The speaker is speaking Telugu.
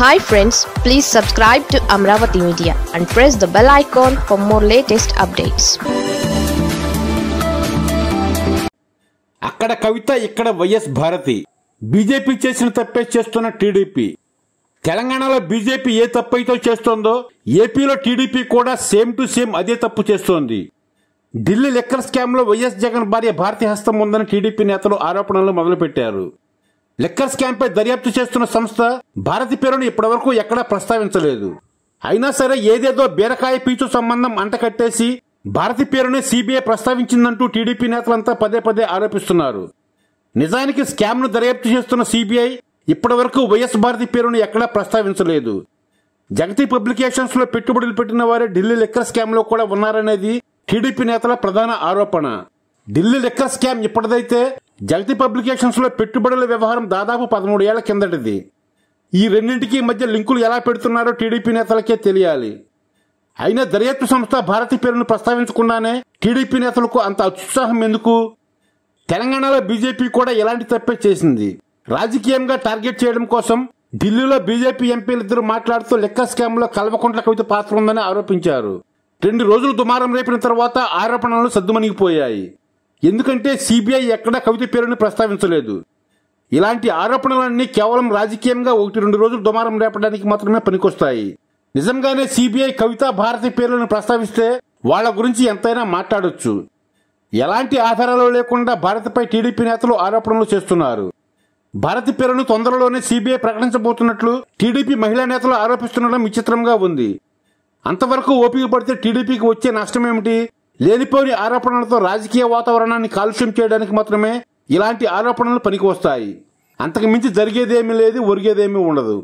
Hi friends please subscribe to Amaravati media and press the bell icon for more latest updates అక్కడ కవిత ఇక్కడ వైఎస్ భారతి. బీజేపీ చేసిన తప్పే చేస్తున్న టీడీపీ. తెలంగాణలో బీజేపీ ఏ తప్పు అయితే చేస్తోందో ఏపీలో టీడీపీ కూడా సేమ్ టు సేమ్ అదే తప్పు చేస్తోంది. ఢిల్లీ లెక్కర్ స్కామ్లో వైఎస్ జగన్ భార్య భారతీయ హస్తం ఉందని టీడీపీ నేతలు ఆరోపణలు మొదలుపెట్టారు. లెక్కర్ స్కామ్ పై దర్యాప్తు చేస్తున్న సంస్థ భారతి పేరును ఇప్పటివరకు ఎక్కడా ప్రస్తావించలేదు. అయినా సరే ఏదేదో బీరకాయ పీచు సంబంధం అంటకట్టేసి భారతి పేరునే సీబీఐ ప్రస్తావించిందంటూ టీడీపీ నేతలంతా పదే పదే ఆరోపిస్తున్నారు. నిజానికి స్కామ్ను దర్యాప్తు చేస్తున్న సీబీఐ ఇప్పటివరకు వైఎస్ భారతి పేరును ఎక్కడా ప్రస్తావించలేదు. జగతి పబ్లికేషన్స్లో పెట్టుబడులు పెట్టిన వారే ఢిల్లీ లెక్కర్ స్కామ్లో కూడా ఉన్నారనేది టీడీపీ నేతల ప్రధాన ఆరోపణ. ఢిల్లీ లెక్కర్ స్కామ్ ఇప్పటిదైతే జగతి పబ్లికేషన్స్లో పెట్టుబడుల వ్యవహారం దాదాపు పదమూడు ఏళ్ళ కిందటిది. ఈ రెండింటికి మధ్య లింకులు ఎలా పెడుతున్నారో టీడీపీ నేతలకే తెలియాలి. అయినా దర్యాప్తు సంస్థ భారతి పేరును ప్రస్తావించకుండానే టీడీపీ నేతలకు అంత అత్యుత్సాహం ఎందుకు? తెలంగాణలో బీజేపీ కూడా ఎలాంటి తప్పే చేసింది? రాజకీయంగా టార్గెట్ చేయడం కోసం ఢిల్లీలో బీజేపీ ఎంపీలిద్దరూ మాట్లాడుతూ లెక్క స్కామ్లో కల్వకుంట్ల కవిత పాత్ర ఉందని ఆరోపించారు. రెండు రోజులు దుమారం రేపిన తర్వాత ఆరోపణలు సద్దుమణిగిపోయాయి. ఎందుకంటే సిబిఐ ఎక్కడా కవిత పేరును ప్రస్తావించలేదు. ఇలాంటి ఆరోపణలన్నీ కేవలం రాజకీయంగా ఒకటి రెండు రోజులు దుమారం రేపడానికి మాత్రమే పనికొస్తాయి. నిజంగానే సిబిఐ కవిత భారతి పేర్లను ప్రస్తావిస్తే వాళ్ళ గురించి ఎంతైనా మాట్లాడొచ్చు. ఎలాంటి ఆధారాలు లేకుండా భారత్పై టీడీపీ నేతలు ఆరోపణలు చేస్తున్నారు. భారత పేరును తొందరలోనే సిబిఐ ప్రకటించబోతున్నట్లు టీడీపీ మహిళా నేతలు ఆరోపిస్తుండడం విచిత్రంగా ఉంది. అంతవరకు ఓపిక పడితే టీడీపీకి వచ్చే నష్టం ఏమిటి లేనిపోని ఆరోపణలతో రాజకీయ వాతావరణాన్ని కాలుష్యం చేయడానికి మాత్రమే ఇలాంటి ఆరోపణలు పనికి వస్తాయి అంతకు మించి జరిగేదేమీ లేదు ఒరిగేదేమీ ఉండదు.